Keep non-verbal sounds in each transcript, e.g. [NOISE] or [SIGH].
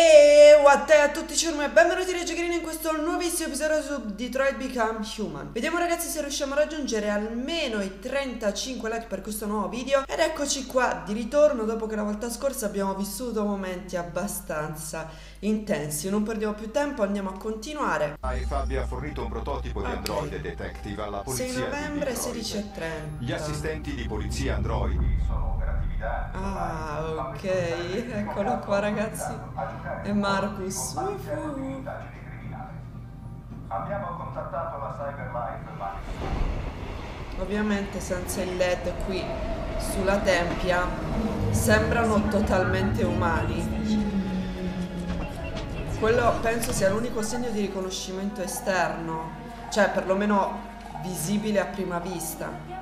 E what a tutti ciurmi e benvenuti Reggio Green in questo nuovissimo episodio su Detroit Become Human Vediamo ragazzi se riusciamo a raggiungere almeno i 35 like per questo nuovo video Ed eccoci qua di ritorno dopo che la volta scorsa abbiamo vissuto momenti abbastanza intensi Non perdiamo più tempo, andiamo a continuare AIFAB ha fornito un prototipo di Ok. Android Detective alla polizia 6 novembre di Detroit. 16.30 Gli assistenti di polizia Android sono operatività. Ah ok, [LAUGHS] eccolo qua ragazzi È Marcus Ufu. Abbiamo contattato la Cyberlife Management. Ovviamente senza il LED qui sulla tempia sembrano totalmente umani. Quello penso sia l'unico segno di riconoscimento esterno, cioè perlomeno visibile a prima vista.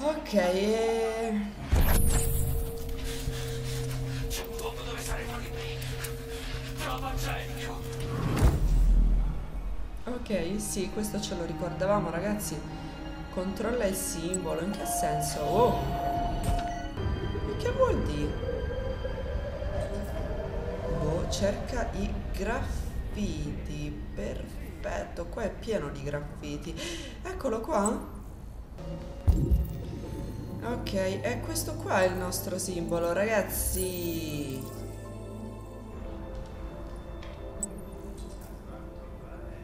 Ok, e... Ok, sì, questo ce lo ricordavamo ragazzi. Controlla il simbolo, in che senso? Oh! E che vuol dire? Boh, cerca i graffiti. Perfetto, qua è pieno di graffiti. Eccolo qua. Ok, e questo qua è il nostro simbolo, ragazzi.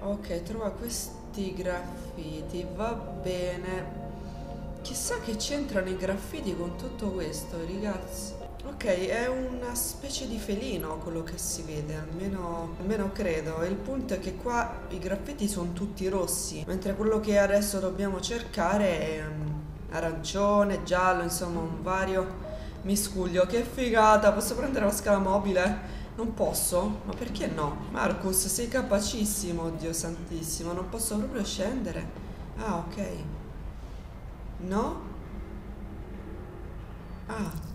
Ok, trova questi graffiti, va bene. Chissà che c'entrano i graffiti con tutto questo, ragazzi. Ok, è una specie di felino quello che si vede, almeno, almeno credo. Il punto è che qua i graffiti sono tutti rossi, mentre quello che adesso dobbiamo cercare è mm, arancione, giallo, insomma un vario miscuglio. Che figata, posso prendere la scala mobile? Non posso? Ma perché no? Marcus, sei capacissimo, Dio santissimo, non posso proprio scendere. Ah, ok. No? Ah.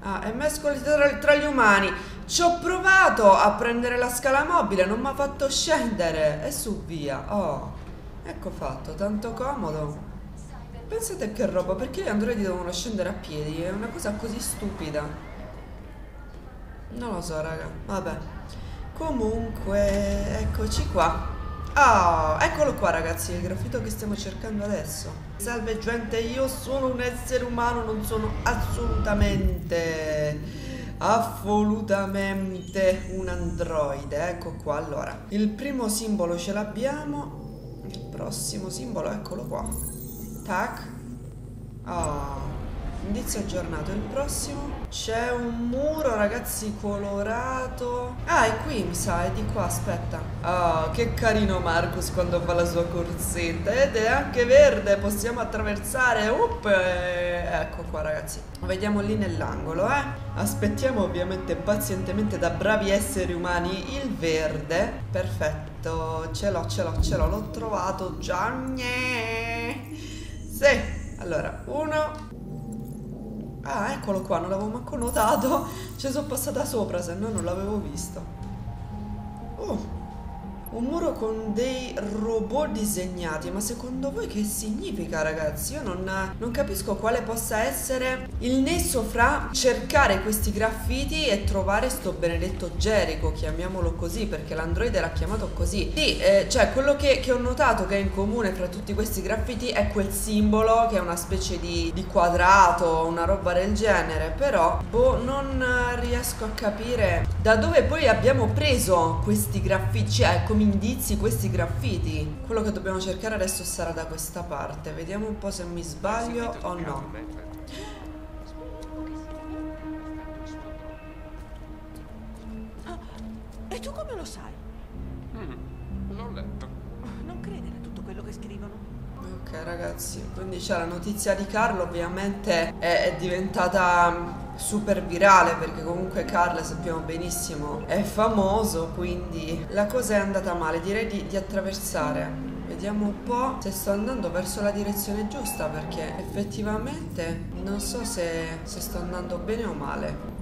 Ah, è mescoli tra, tra gli umani. Ci ho provato a prendere la scala mobile, non mi ha fatto scendere. E su via. Oh, ecco fatto, tanto comodo. Pensate che roba, perché gli androidi devono scendere a piedi? È una cosa così stupida. Non lo so, raga. Vabbè. Comunque, eccoci qua. Ah, eccolo qua, ragazzi, il graffito che stiamo cercando adesso. Salve gente, io sono un essere umano, non sono assolutamente assolutamente un androide. Ecco qua, allora. Il primo simbolo ce l'abbiamo. Il prossimo simbolo, eccolo qua. Tac. Ah. Indizio aggiornato. Il prossimo c'è un muro, ragazzi, colorato. Ah, è qui, mi sa, è di qua, aspetta. Ah, che carino Marcus quando fa la sua corsetta. Ed è anche verde, possiamo attraversare. Up, ecco qua, ragazzi. Vediamo lì nell'angolo, eh. Aspettiamo ovviamente pazientemente da bravi esseri umani il verde. Perfetto, ce l'ho, ce l'ho, ce l'ho, l'ho trovato già. Gne. Sì. Allora, uno, Ah, eccolo qua, non l'avevo manco notato. Ci sono passata sopra, se no non l'avevo visto. Oh, un muro con dei robot disegnati. Ma secondo voi che significa, ragazzi? Io non, non capisco quale possa essere il nesso fra cercare questi graffiti e trovare sto benedetto Jericho, chiamiamolo così, perché l'androide l'ha chiamato così. Sì, eh, cioè quello che, che ho notato che è in comune fra tutti questi graffiti è quel simbolo che è una specie di, di quadrato, una roba del genere. Però, boh, non riesco a capire da dove poi abbiamo preso questi graffiti, cioè come indizi questi graffiti. Quello che dobbiamo cercare adesso sarà da questa parte. Vediamo un po' se mi sbaglio o no. E tu come lo sai? L'ho letto. Ok ragazzi, quindi c'è la notizia di Carlo ovviamente è, è diventata mm, super virale perché comunque Carlo sappiamo benissimo è famoso quindi la cosa è andata male direi di, di attraversare vediamo un po' se sto andando verso la direzione giusta perché effettivamente non so se, se sto andando bene o male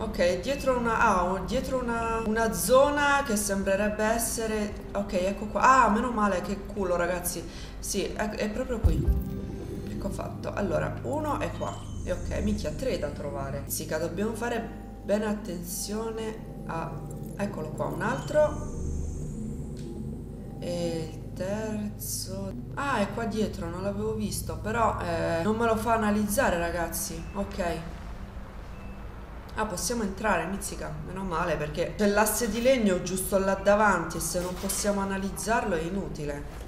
Ok, dietro una, ah, dietro una, una zona che sembrerebbe essere... Ok, ecco qua. Ah, meno male, che culo ragazzi. Sì, è, proprio qui. Ecco fatto. Allora, uno è qua. E ok, minchia, tre da trovare. Sica, dobbiamo fare Bene attenzione a... Eccolo qua, un altro. E il terzo... Ah, è qua dietro, non l'avevo visto, però eh, non me lo fa analizzare, ragazzi. Ok. Ah, possiamo entrare, mizzica. Meno male, perché c'è l'asse di legno giusto là davanti e se non possiamo analizzarlo è inutile.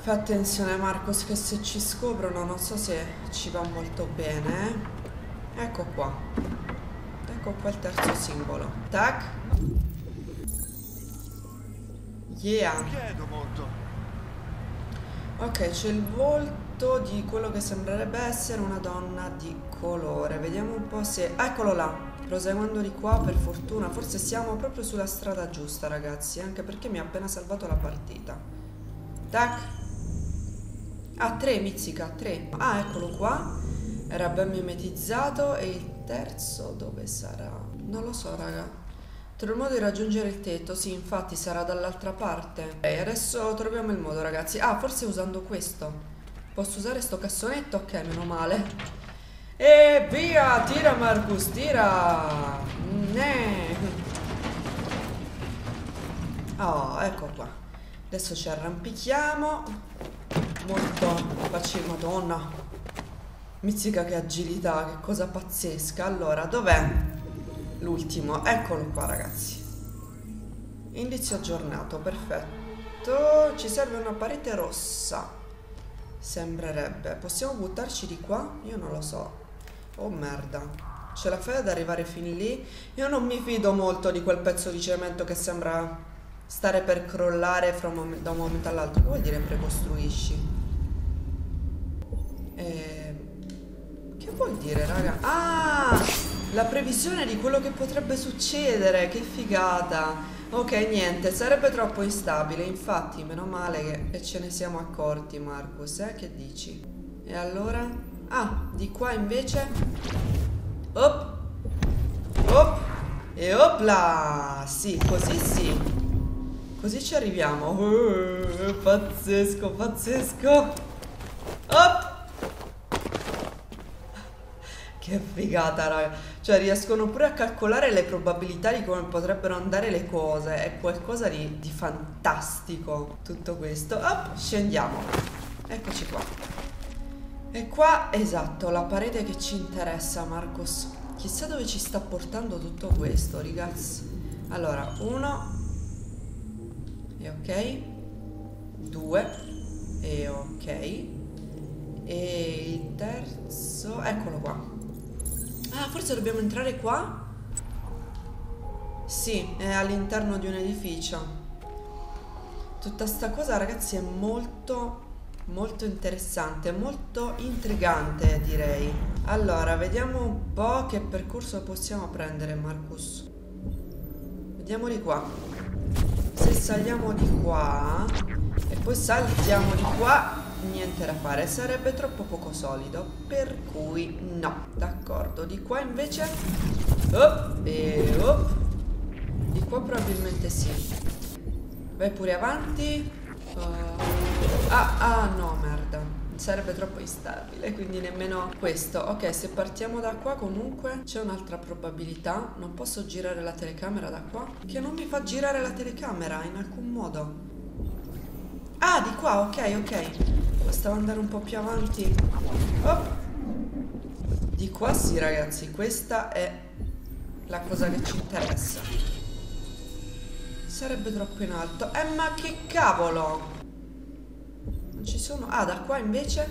Fai attenzione Marcos che se ci scoprono non so se ci va molto bene. Ecco qua. Ecco qua il terzo simbolo. Tac. Yeah. Chiedo molto. Ok, c'è il volto di quello che sembrerebbe essere una donna di colore. Vediamo un po' se... Eccolo là, proseguendo di qua, per fortuna. Forse siamo proprio sulla strada giusta, ragazzi, anche perché mi ha appena salvato la partita. Tac. Ah, tre, mizzica, tre. Ah, eccolo qua. Era ben mimetizzato. E il terzo dove sarà? Non lo so, raga. Trovo il modo di raggiungere il tetto, sì, infatti sarà dall'altra parte. E adesso troviamo il modo, ragazzi. Ah, forse usando questo. Posso usare sto cassonetto? Ok, meno male. E via, tira Marcus, tira. Ne. Oh, ecco qua. Adesso ci arrampichiamo. Molto facile, madonna. Mizzica che agilità, che cosa pazzesca. Allora, dov'è? L'ultimo, eccolo qua ragazzi. Indizio aggiornato, perfetto. Ci serve una parete rossa. Sembrerebbe. Possiamo buttarci di qua? Io non lo so. Oh merda. Ce la fai ad arrivare fin lì? Io non mi fido molto di quel pezzo di cemento che sembra stare per crollare un da un momento all'altro. Che vuol dire precostruisci? Eh, che vuol dire, raga? Ah! La previsione di quello che potrebbe succedere, che figata. Ok, niente, sarebbe troppo instabile, infatti, meno male che, che ce ne siamo accorti, Marcus, eh? Che dici? E allora? Ah, di qua invece... Op! Op! E opla! Sì, così sì. Così ci arriviamo. Uh, pazzesco, pazzesco. Op! Che figata, raga. Cioè, riescono pure a calcolare le probabilità di come potrebbero andare le cose. È qualcosa di, di fantastico tutto questo. Op, scendiamo. Eccoci qua. E qua, esatto, la parete che ci interessa, Marcos. Chissà dove ci sta portando tutto questo, ragazzi. Allora, uno. E ok. Due. E ok. E il terzo... Eccolo qua. Ah, forse dobbiamo entrare qua? Sì, è all'interno di un edificio. Tutta sta cosa, ragazzi, è molto, molto interessante, molto intrigante, direi. Allora, vediamo un po' che percorso possiamo prendere, Marcus. Vediamo di qua. Se saliamo di qua e poi saltiamo di qua, niente da fare, sarebbe troppo poco solido, per cui no, d'accordo. Di qua invece, oh, e oh, di qua probabilmente sì. Vai pure avanti. Uh, ah, ah, no, merda. Sarebbe troppo instabile, quindi nemmeno questo. Ok, se partiamo da qua comunque c'è un'altra probabilità. Non posso girare la telecamera da qua, che non mi fa girare la telecamera in alcun modo. Ah, di qua, ok, ok. Bastava andare un po' più avanti. Oh. Di qua sì, ragazzi, questa è la cosa che ci interessa. Sarebbe troppo in alto. Eh, ma che cavolo! Non ci sono... Ah, da qua invece?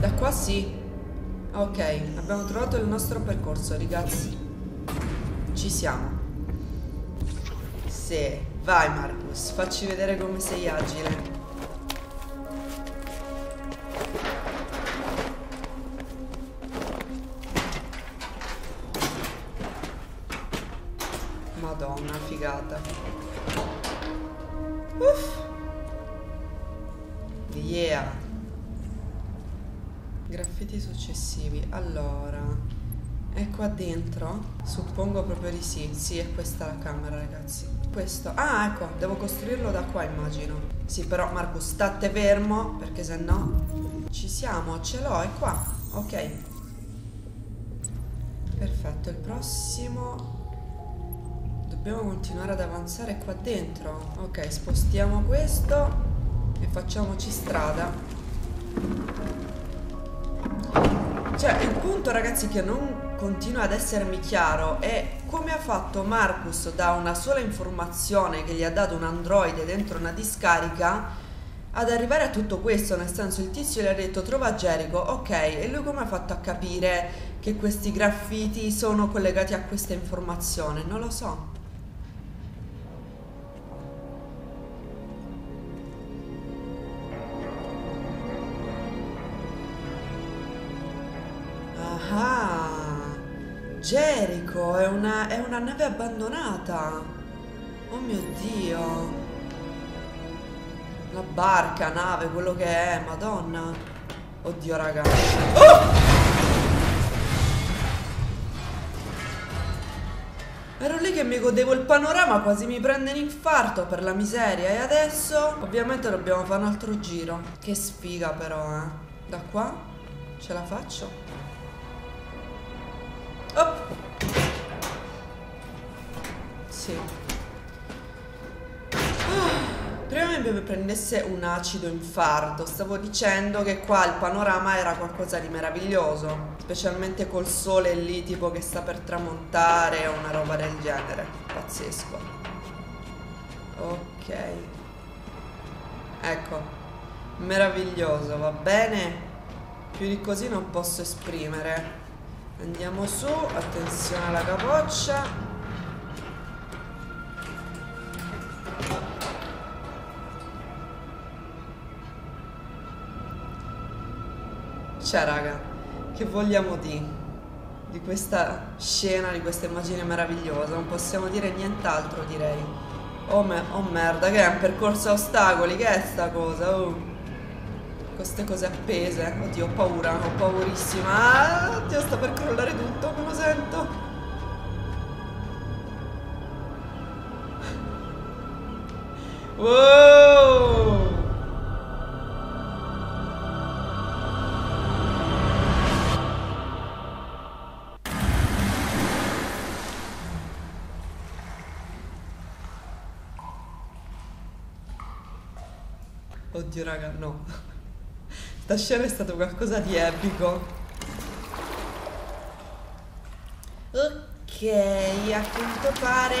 Da qua sì. Ok, abbiamo trovato il nostro percorso, ragazzi. Ci siamo. Sì. Vai Marcus, facci vedere come sei agile. Proprio di sì. Sì, è questa la camera, ragazzi. Questo. Ah, ecco, devo costruirlo da qua, immagino. Sì, però Marco, state fermo, perché se no... Ci siamo, ce l'ho, è qua. Ok. Perfetto, il prossimo... Dobbiamo continuare ad avanzare qua dentro. Ok, spostiamo questo e facciamoci strada. Cioè, il punto ragazzi che non continua ad essermi chiaro è come ha fatto Marcus da una sola informazione che gli ha dato un androide dentro una discarica ad arrivare a tutto questo, nel senso il tizio gli ha detto trova Jericho, ok, e lui come ha fatto a capire che questi graffiti sono collegati a questa informazione? Non lo so. È una nave abbandonata. Oh mio Dio. La barca, nave, quello che è, madonna. Oddio, raga. Oh! Ero lì che mi godevo il panorama, quasi mi prende un infarto per la miseria. E adesso, ovviamente, dobbiamo fare un altro giro. Che sfiga però, eh. Da qua? Ce la faccio? Oh! Sì. Ah, prima mi prendesse un acido infarto. Stavo dicendo che qua il panorama era qualcosa di meraviglioso. Specialmente col sole lì, tipo che sta per tramontare o una roba del genere. Pazzesco. Ok. Ecco. Meraviglioso, va bene? Più di così non posso esprimere. Andiamo su, attenzione alla capoccia. Cioè, raga, che vogliamo dire di questa scena, di questa immagine meravigliosa? Non possiamo dire nient'altro, direi. Oh, me oh merda, che è un percorso a ostacoli, che è sta cosa? Oh queste cose appese. Oddio, ho paura, ho paurissima. Ah, oddio, sta per crollare tutto, come lo sento. Wow! Oddio raga, no. Sta scena è stato qualcosa di epico. Ok, a quanto pare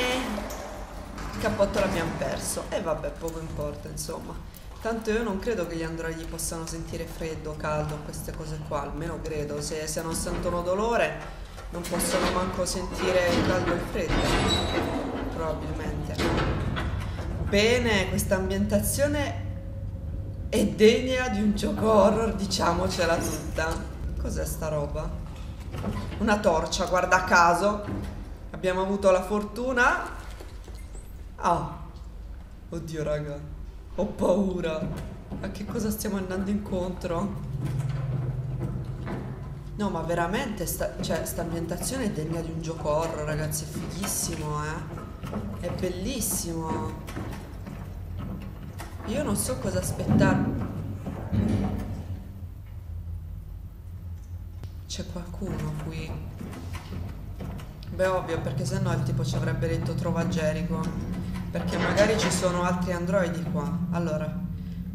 il cappotto l'abbiamo perso. E vabbè, poco importa, insomma. Tanto io non credo che gli androidi possano sentire freddo, caldo, queste cose qua, almeno credo. Se, se non sentono dolore, non possono manco sentire caldo e freddo. Probabilmente. Bene, questa ambientazione è degna di un gioco horror, diciamocela tutta. Cos'è sta roba? Una torcia, guarda caso. Abbiamo avuto la fortuna. Ah. Oddio, raga. Ho paura. A che cosa stiamo andando incontro? No, ma veramente, sta, cioè, sta ambientazione è degna di un gioco horror, ragazzi. È fighissimo, eh. È bellissimo. Io non so cosa aspettarmi. C'è qualcuno qui. Beh, ovvio, perché sennò il tipo ci avrebbe detto trova Jericho. Perché magari ci sono altri androidi qua. Allora,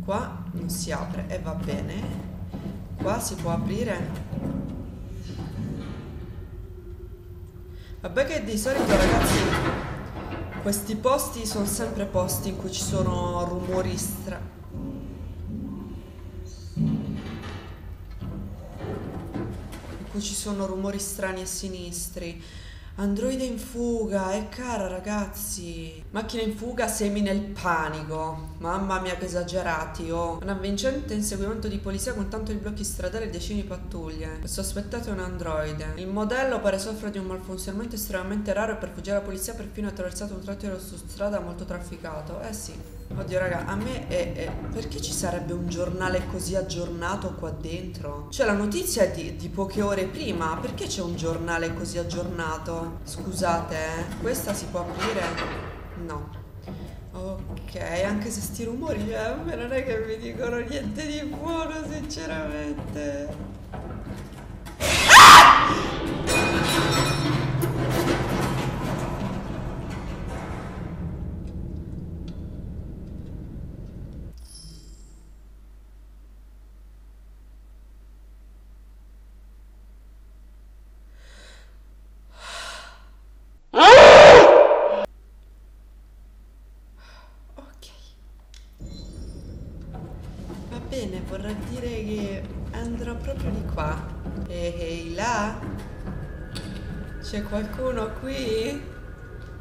qua non si apre e va bene. Qua si può aprire. Vabbè che di solito ragazzi questi posti sono sempre posti in cui ci sono rumori stra... In cui ci sono rumori strani e sinistri. Androide in fuga, è cara ragazzi. Macchina in fuga, semi nel panico. Mamma mia che esagerati, oh. Un avvincente inseguimento di polizia con tanto di blocchi stradali e decine di pattuglie. Il sospettato è un androide. Il modello pare soffra di un malfunzionamento estremamente raro e per fuggire alla polizia perfino ha attraversato un tratto di strada molto trafficato. Eh sì. Oddio raga, a me è, è, Perché ci sarebbe un giornale così aggiornato qua dentro? Cioè la notizia è di, di poche ore prima Perché c'è un giornale così aggiornato? Scusate, eh Questa si può aprire? No Ok, anche se sti rumori eh, non è che mi dicono niente di buono sinceramente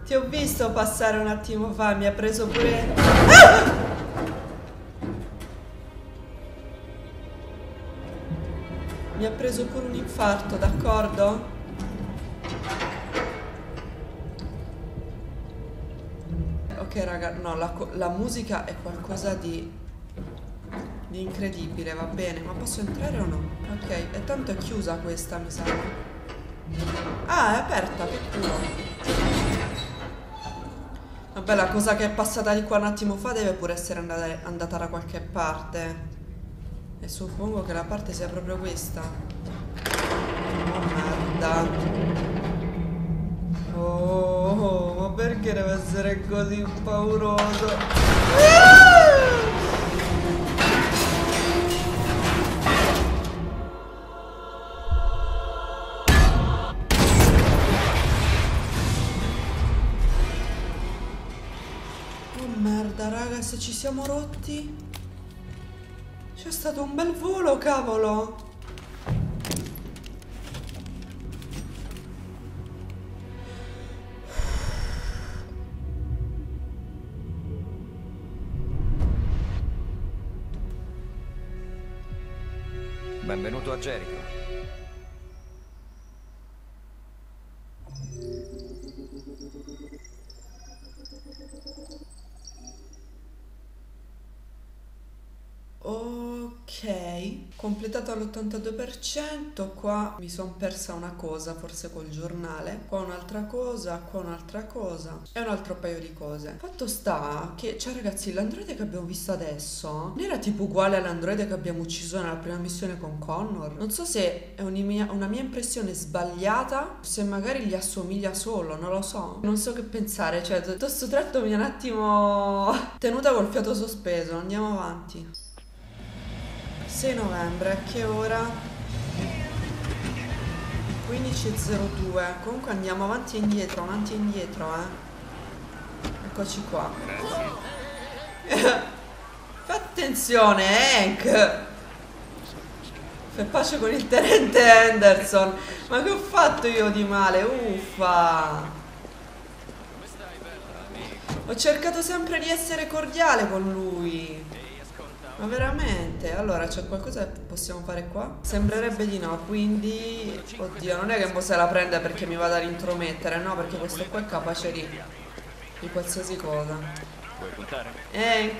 Ti ho visto passare un attimo fa, mi ha preso pure... Ah! Mi ha preso pure un infarto, d'accordo? Ok raga, no, la, la musica è qualcosa di... di incredibile, va bene, ma posso entrare o no? Ok, e tanto è chiusa questa, mi sa. Ah, è aperta, che culo. Vabbè, la cosa che è passata di qua un attimo fa deve pure essere andata, andata da qualche parte. E suppongo che la parte sia proprio questa. Oh merda. Oh, oh, ma perché deve essere così pauroso? Ah! Siamo rotti. C'è stato un bel volo, cavolo. Benvenuto a Jericho. All'82%, qua mi sono persa una cosa, forse col giornale, qua un'altra cosa, qua un'altra cosa e un altro paio di cose. Fatto sta che, cioè ragazzi, l'androide che abbiamo visto adesso non era tipo uguale all'androide che abbiamo ucciso nella prima missione con Connor. Non so se è una mia, impressione sbagliata, se magari gli assomiglia solo, non lo so. Non so che pensare, cioè tutto sto tratto mi ha un attimo [LAUGHS] tenuta col fiato sospeso, andiamo avanti. 6 novembre, a che ora? 15.02 Comunque andiamo avanti e indietro, avanti e indietro, eh. Eccoci qua. Fai attenzione, Hank. Fai pace con il tenente Henderson Ma che ho fatto io di male? Uffa. Ho cercato sempre di essere cordiale con lui ma veramente? Allora c'è qualcosa che possiamo fare qua? Sembrerebbe di no, quindi... Oddio, non è che mo se la prende perché mi vada ad intromettere, no? Perché questo qua è capace di... di qualsiasi cosa. Vuoi puntare? Hank,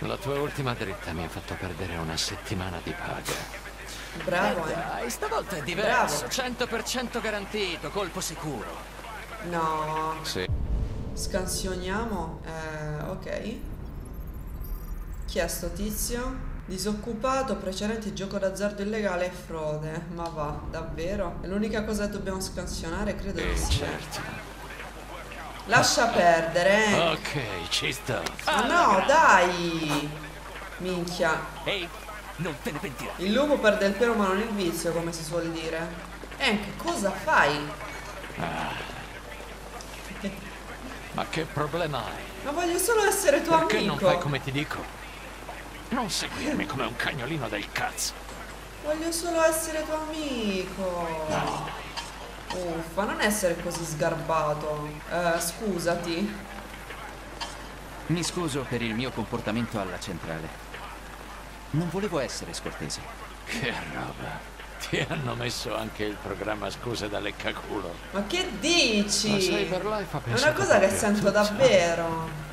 La tua ultima dritta mi ha fatto perdere una settimana di paga. bravo Eh dai, stavolta è diverso. 100% garantito, colpo sicuro. No, Sì. scansioniamo. Eh, ok. Chi è sto tizio? Disoccupato, precedenti gioco d'azzardo illegale e frode. Ma va, davvero? È l'unica cosa che dobbiamo scansionare? Credo di sì. Certo. Lascia perdere, eh. Ok, ci sto. Ma no, dai! Minchia. Ehi, non te ne pentirai. Il lupo perde il pelo ma non il vizio, come si suol dire. Hank, cosa fai? Ma che problema hai? Ma voglio solo essere tuo Perché non amico. fai come ti dico? Non seguirmi come un cagnolino del cazzo. Voglio solo essere tuo amico. Uffa, non essere così sgarbato. Eh, scusati. Mi scuso per il mio comportamento alla centrale. Non volevo essere scortese. Che roba. Ti hanno messo anche il programma scuse da leccaculo. Ma che dici? Ma Cyberlife ha È una cosa che sento davvero.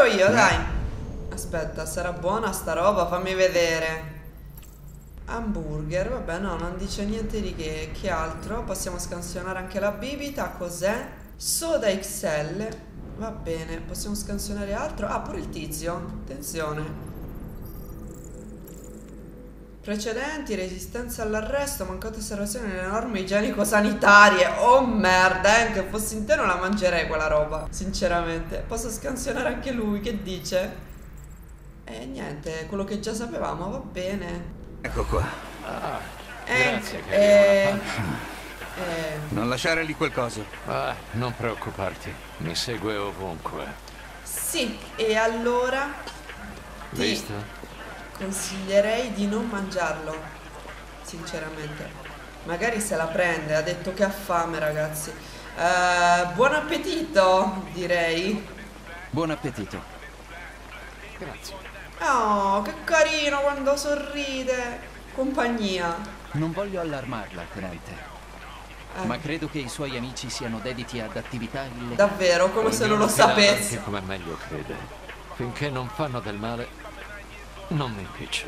Pago io, dai. Aspetta, sarà buona sta roba? Fammi vedere. Hamburger, vabbè, no, non dice niente di che. Che altro? Possiamo scansionare anche la bibita. Cos'è? Soda XL. Va bene, possiamo scansionare altro. Ah, pure il tizio. Attenzione. Precedenti, resistenza all'arresto, mancata osservazione nelle norme igienico-sanitarie. Oh merda, eh, che fossi in te non la mangerei quella roba, sinceramente. Posso scansionare anche lui, che dice? E niente, quello che già sapevamo, va bene. Ecco qua. Eh, Grazie, eh, eh, Non lasciare lì quel coso. Ah, non preoccuparti, mi segue ovunque. sì, e allora ti Visto? Consiglierei di non mangiarlo. sinceramente. Magari se la prende, ha detto che ha fame, ragazzi. Eh, buon appetito, direi. Buon appetito. Grazie. Oh, che carino quando sorride. Compagnia. Non voglio allarmarla, tenente. Eh, Ma credo che i suoi amici siano dediti ad attività illegali. davvero, come se non lo Ognuno sapesse. come meglio crede. Finché non fanno del male, non mi impiccio.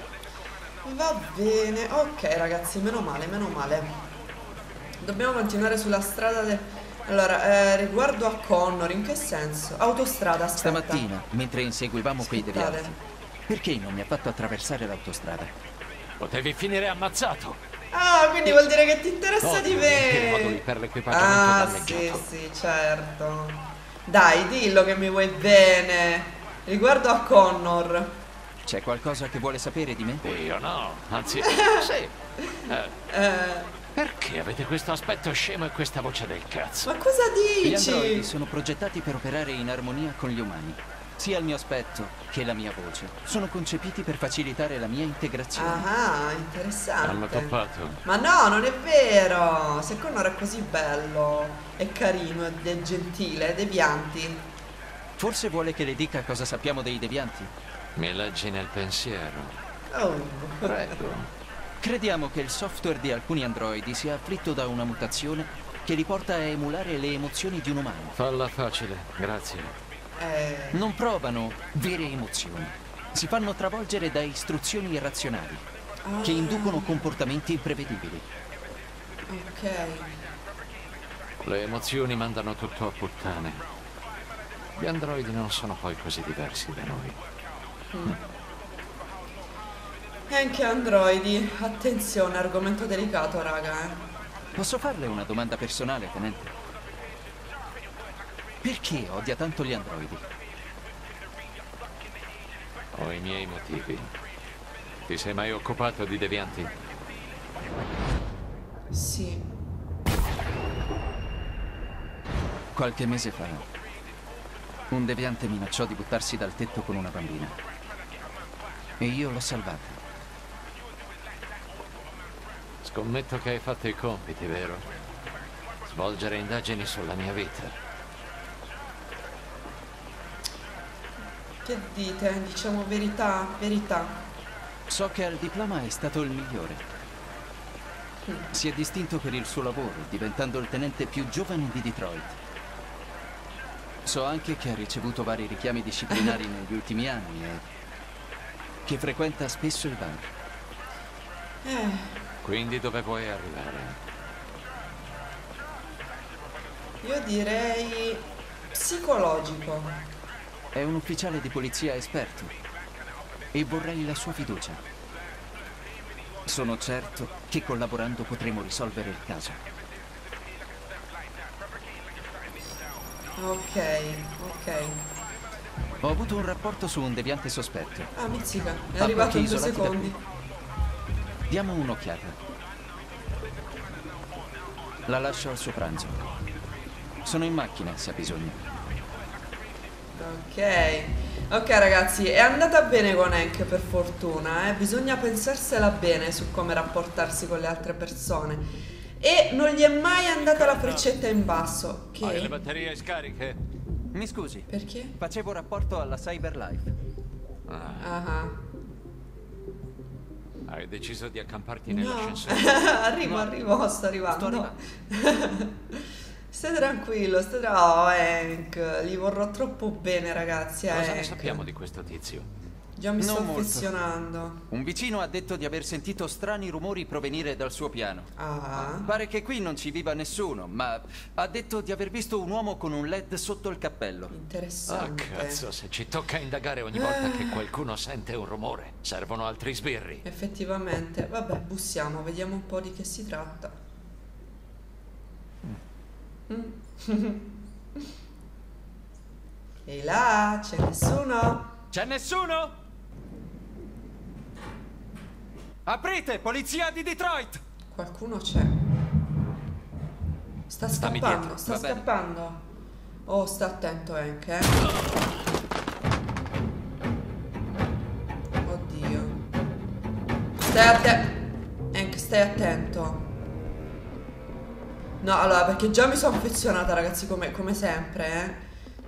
Va bene, ok ragazzi, meno male, meno male. Dobbiamo continuare sulla strada del... Allora, eh, riguardo a Connor, in che senso? Autostrada, aspetta. Stamattina, mentre inseguivamo quei Aspettate. devianti, perché non mi ha fatto attraversare l'autostrada? Potevi finire ammazzato. Ah, quindi vuol dire che ti interessa No, di i moduli me. per l'equipaggiamento Ah, sì, sì, certo. Dai, dillo che mi vuoi bene. Riguardo a Connor. C'è qualcosa che vuole sapere di me? Io no, anzi, [LAUGHS] sì. Eh, Eh, perché avete questo aspetto scemo e questa voce del cazzo? ma cosa Gli androidi dici? sono progettati per operare in armonia con gli umani. Sia il mio aspetto che la mia voce sono concepiti per facilitare la mia integrazione. Ah, Hanno interessante. toppato. Ma no, non è vero! Se Connor è così bello, è carino, è gentile, è devianti. Forse vuole che le dica cosa sappiamo dei devianti? Mi leggi nel pensiero. Oh. Prego. Crediamo che il software di alcuni androidi sia afflitto da una mutazione che li porta a emulare le emozioni di un umano. Falla facile, grazie. Eh, Non provano vere emozioni. Si fanno travolgere da istruzioni irrazionali che inducono comportamenti imprevedibili. ok. Le emozioni mandano tutto a puttane. Gli androidi non sono poi così diversi da noi. E anche androidi. Attenzione, argomento delicato, raga. eh. Posso farle una domanda personale, tenente? Perché odia tanto gli androidi? Ho i miei motivi. Ti sei mai occupato di devianti? Sì. Qualche mese fa, un deviante minacciò di buttarsi dal tetto con una bambina. E io l'ho salvata. Scommetto che hai fatto i compiti, vero? Svolgere indagini sulla mia vita. Che dite? Diciamo verità, verità. So che al diploma è stato il migliore. Si è distinto per il suo lavoro, diventando il tenente più giovane di Detroit. So anche che ha ricevuto vari richiami disciplinari [LAUGHS] negli ultimi anni e che frequenta spesso il bar. Eh, Quindi dove vuoi arrivare? io direi psicologico. È un ufficiale di polizia esperto e vorrei la sua fiducia. Sono certo che collaborando potremo risolvere il caso. Ok, ok. Ho avuto un rapporto su un deviante sospetto. Ah, mizzica, è A arrivato in due secondi. Diamo un'occhiata. La lascio al suo pranzo. Sono in macchina se ha bisogno. Ok, ok ragazzi, è andata bene con Hank per fortuna, eh? bisogna pensarsela bene su come rapportarsi con le altre persone. E non gli è mai andata la freccetta in basso. Hai le Che? batterie scariche? Mi scusi, Perché? facevo rapporto alla Cyberlife. Ah, Ah, hai deciso di accamparti no. nell'ascensore. [LAUGHS] arrivo, arrivo, sto arrivando. Sto arrivando. [LAUGHS] Stai tranquillo, stai tranquillo. Oh, Hank, gli vorrò troppo bene, ragazzi. Cosa ne Hank. sappiamo di questo tizio? Già mi Non sto molto. affezionando. Un vicino ha detto di aver sentito strani rumori provenire dal suo piano. Ah, Pare che qui non ci viva nessuno, ma ha detto di aver visto un uomo con un LED sotto il cappello. Ah, interessante. cazzo, se ci tocca indagare ogni volta che qualcuno sente un rumore, servono altri sbirri. Effettivamente, vabbè, bussiamo, vediamo un po' di che si tratta. Mm. [LAUGHS] Ehi là, c'è nessuno? C'è nessuno? Aprite, polizia di Detroit! Qualcuno c'è. Sta scappando, sta va bene. scappando. Oh, sta attento Hank, eh. Oddio. Stai attento. Hank, stai stai attento. No, allora, perché già mi sono affezionata, ragazzi, come, come sempre, eh.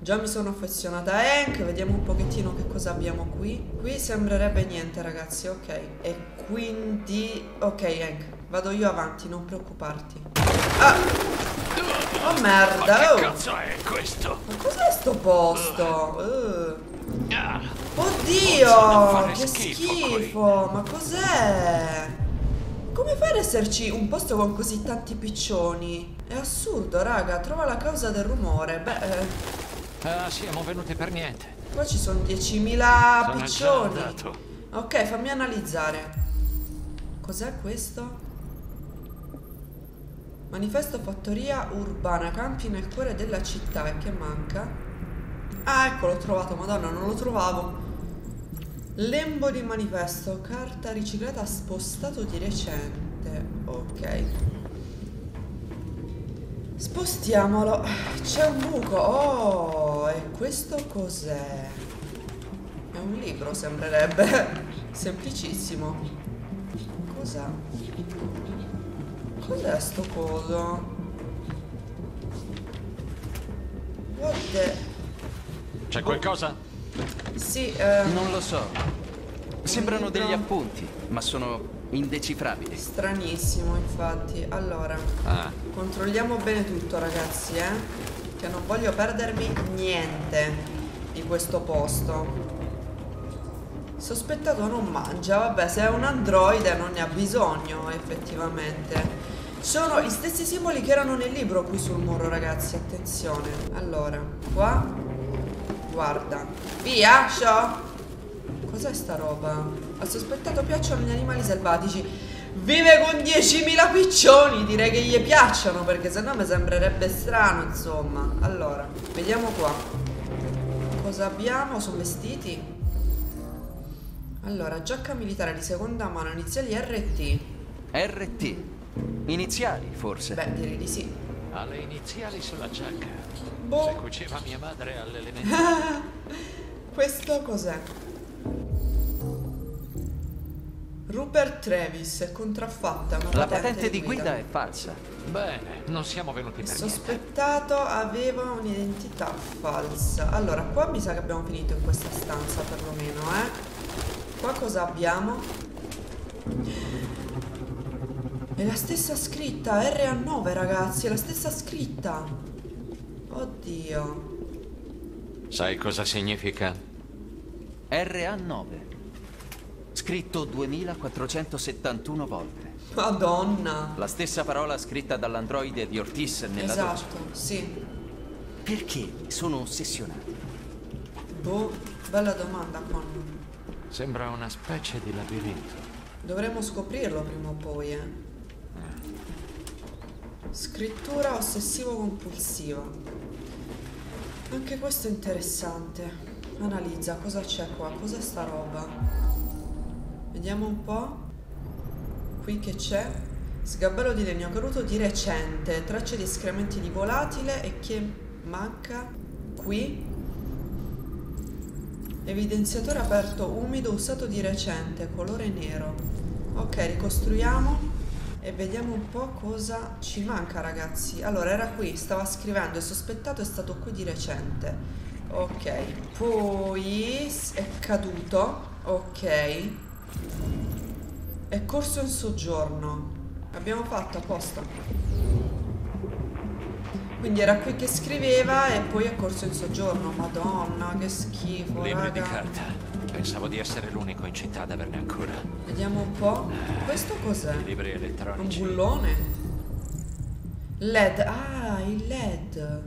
Già mi sono affezionata a Hank, vediamo un pochettino che cosa abbiamo qui. Qui sembrerebbe niente, ragazzi, ok. E quindi... Ok, Hank, vado io avanti, non preoccuparti. Ah! Oh merda, oh! cazzo è questo? Ma cos'è sto posto? Uh. Oddio, che schifo schifo, ma cos'è? Come fai ad esserci un posto con così tanti piccioni? È assurdo, raga, trova la causa del rumore. Beh, eh, Ah, siamo venuti per niente. qua ci sono 10.000 Sono già piccioni. Ok, fammi analizzare. Cos'è questo? Manifesto fattoria urbana, campi nel cuore della città. E che manca? Ah, ecco, l'ho trovato, madonna, non lo trovavo. Lembo di manifesto, carta riciclata spostato di recente. Ok. Spostiamolo. C'è un buco. Oh, e questo cos'è? È un libro, sembrerebbe. Semplicissimo. Cos'è? Cos'è sto coso? What the... C'è qualcosa? Sì, eh, Non lo so. Sembrano libro. degli appunti, ma sono indecifrabili. stranissimo, infatti. Allora, Ah, controlliamo bene tutto, ragazzi, eh? Che non voglio perdermi niente di questo posto. Sospettato non mangia, vabbè, se è un androide non ne ha bisogno, effettivamente. Sono gli stessi simboli che erano nel libro qui sul muro, ragazzi, attenzione. Allora, qua, guarda. Via, show! Cos'è sta roba? Al sospettato piacciono gli animali selvatici. Vive con 10.000 piccioni, direi che gli piacciono, perché sennò mi sembrerebbe strano, insomma. Allora, vediamo qua. Cosa abbiamo? Sono vestiti? Allora, giacca militare di seconda mano, iniziali RT. RT. Iniziali, forse. Beh, direi di sì. alle iniziali sulla giacca. Boh. Se cuceva mia madre all'elementare. [LAUGHS] Questo cos'è? Rupert Travis è contraffatta una La patente di guida è falsa. Bene, non siamo venuti per niente. sospettato aveva un'identità falsa. Allora, qua mi sa che abbiamo finito in questa stanza perlomeno, eh. Qua cosa abbiamo? È la stessa scritta, RA9 ragazzi, è la stessa scritta. Oddio. Sai cosa significa? RA9. Scritto 2471 volte. Madonna. La stessa parola scritta dall'androide di Ortiz nella doccia. Esatto, sì. Perché sono ossessionati? Boh, bella domanda qua. Sembra una specie di labirinto. Dovremmo scoprirlo prima o poi, eh. Scrittura ossessivo-compulsiva. Anche questo è interessante. Analizza cosa c'è qua, cos'è sta roba. Vediamo un po'. Qui che c'è? Sgabello di legno caduto di recente, tracce di escrementi di volatile e che manca qui? Evidenziatore aperto umido usato di recente, colore nero. Ok, ricostruiamo e vediamo un po' cosa ci manca, ragazzi. Allora, era qui, stava scrivendo, il sospettato è stato qui di recente. Ok, poi è caduto. Ok. È corso in soggiorno. Abbiamo fatto apposta. Quindi era qui che scriveva e poi è corso in soggiorno. Madonna, che schifo, Libri di carta. Pensavo di essere l'unico in città ad averne ancora. Vediamo un po'. Questo cos'è? I libri Un elettronici. bullone? LED. Ah, il LED.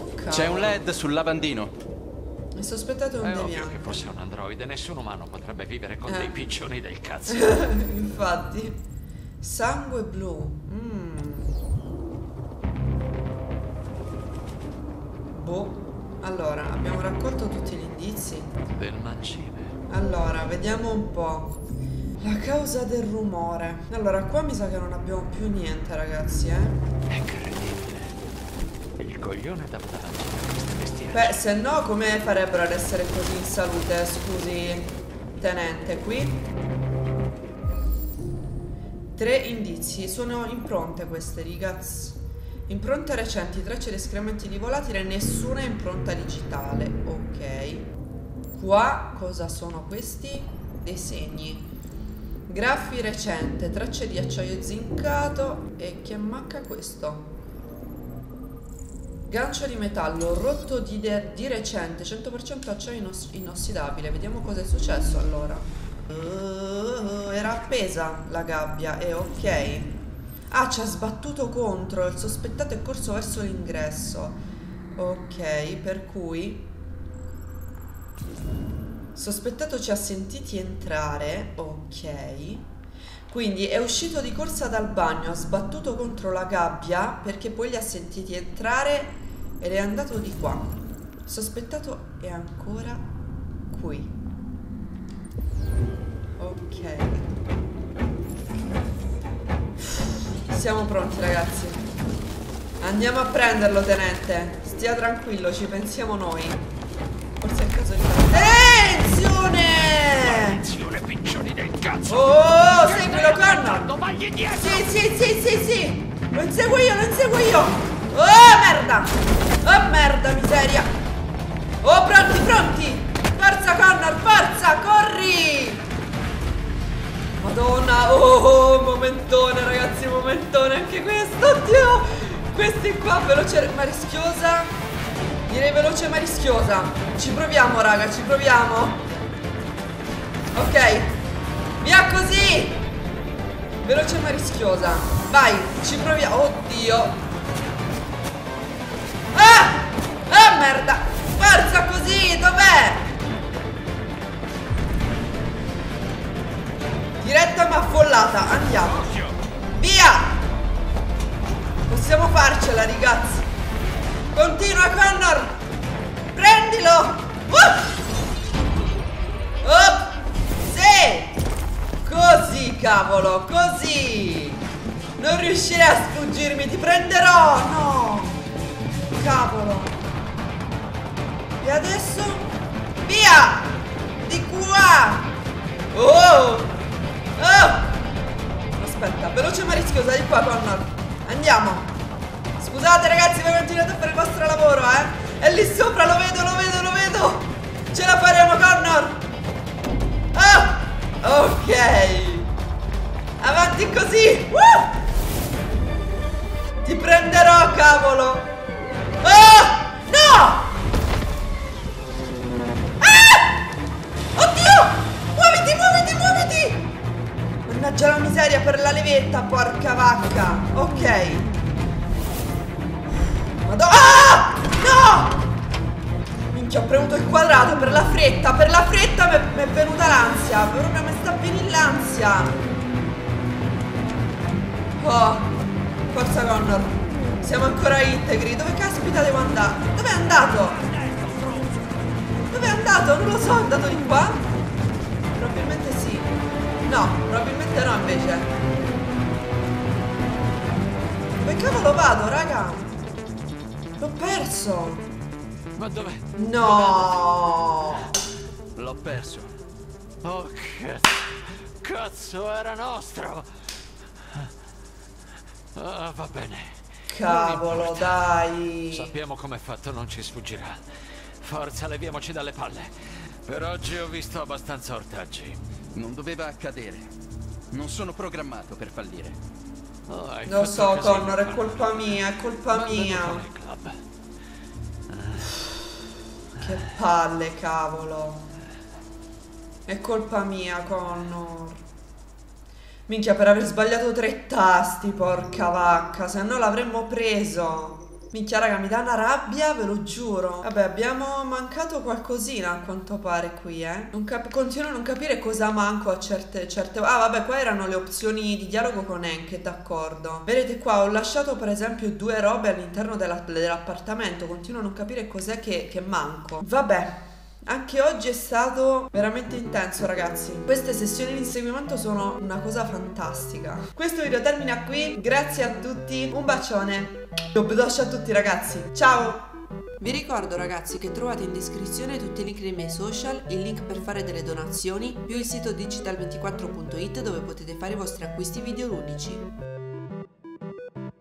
Oh, C'è un LED sul lavandino. Il sospettato è un È ovvio che deviante. fosse un androide, nessun umano potrebbe vivere con Eh. dei piccioni del cazzo. [LAUGHS] Infatti. Sangue blu. Mm. Boh. Allora, abbiamo raccolto tutti gli indizi. Del mangime. Allora, vediamo un po'. La causa del rumore. Allora, qua mi sa che non abbiamo più niente, ragazzi, eh. È incredibile. Il coglione da. Beh, se no, come farebbero ad essere così in salute? Scusi, tenente, qui. Tre indizi. Sono impronte queste, ragazzi. Impronte recenti, tracce di escrementi di volatile, nessuna impronta digitale. Ok. Qua cosa sono questi? Dei segni. Graffi recente, tracce di acciaio zincato e che manca questo. Gancio di metallo rotto di, di recente, 100% acciaio inos- inossidabile. Vediamo cosa è successo allora. Uh, era appesa la gabbia e ok. Ah, ci ha sbattuto contro. Il sospettato è corso verso l'ingresso. Ok, per cui... Sospettato ci ha sentiti entrare. Ok. Quindi è uscito di corsa dal bagno, ha sbattuto contro la gabbia perché poi li ha sentiti entrare ed è andato di qua. Sospettato è ancora qui. Ok. Siamo pronti ragazzi. Andiamo a prenderlo tenente. Stia tranquillo, ci pensiamo noi. Forse è il caso di fare... Attenzione! Attenzione, piccioni del cazzo! Oh, seguilo Connor! Sì, sì, sì, sì, sì! Lo inseguo io, lo inseguo io! Oh, merda! Oh, merda, miseria! Oh, pronti, pronti! Forza, Connor, forza, corri! Madonna, oh, momentone, ragazzi, momentone, anche questo, oddio! Questi qua, veloce ma rischiosa. Direi veloce ma rischiosa. Ci proviamo, raga, ci proviamo. Ok. Via così! Veloce ma rischiosa. Vai, ci proviamo. Oddio. Ah! Ah, merda! Forza così, dov'è? Diretta ma affollata, andiamo. Via! Possiamo farcela, ragazzi. Continua, Connor. Prendilo. Uh! Oh! Sì! Così, cavolo, così! Non riuscirei a sfuggirmi, ti prenderò! No! Cavolo! E adesso? Via! Di qua! Oh! Oh! Aspetta, veloce ma rischiosa, di qua, Connor! Andiamo! Scusate ragazzi, voi continuate a fare il vostro lavoro, eh? È lì sopra, lo vedo, lo vedo, lo vedo! Ce la faremo, Connor! Ah! Ok! Avanti così! Uh! Ti prenderò, cavolo! Vacca! Ok! Madonna! Ah! No! Minchia, ho premuto il quadrato per la fretta, per la fretta mi è venuta l'ansia, proprio mi sta venendo l'ansia. Oh, forza Connor, siamo ancora integri, dove caspita devo andare? Dove è andato? Dove è andato? Non lo so, è andato di qua? Probabilmente sì. No, probabilmente no invece. Dove cavolo vado, raga? L'ho perso! Ma dov'è? No! L'ho perso. Oh, cazzo. Cazzo, era nostro. Ah, va bene. Cavolo, dai! Sappiamo com'è fatto, non ci sfuggirà. Forza, leviamoci dalle palle. Per oggi ho visto abbastanza ortaggi. Non doveva accadere. Non sono programmato per fallire. Oh, hai Lo so, Connor, è colpa mia, è colpa mia. Che palle, cavolo. È colpa mia, Connor. Minchia, per aver sbagliato tre tasti, porca vacca, se no l'avremmo preso. Minchia, raga, mi dà una rabbia, ve lo giuro. Vabbè, abbiamo mancato qualcosina a quanto pare qui, eh. Non continuo a non capire cosa manco a certe, certe... Ah, vabbè, qua erano le opzioni di dialogo con Enke, d'accordo. Vedete qua, ho lasciato per esempio due robe all'interno della- dell'appartamento. Continuo a non capire cos'è che, che manco. Vabbè. Anche oggi è stato veramente intenso ragazzi. Queste sessioni di inseguimento sono una cosa fantastica. Questo video termina qui. Grazie a tutti. Un bacione. Bacio a tutti ragazzi. Ciao. Vi ricordo ragazzi che trovate in descrizione tutti i link dei miei social, il link per fare delle donazioni, più il sito digital24.it dove potete fare i vostri acquisti videoludici.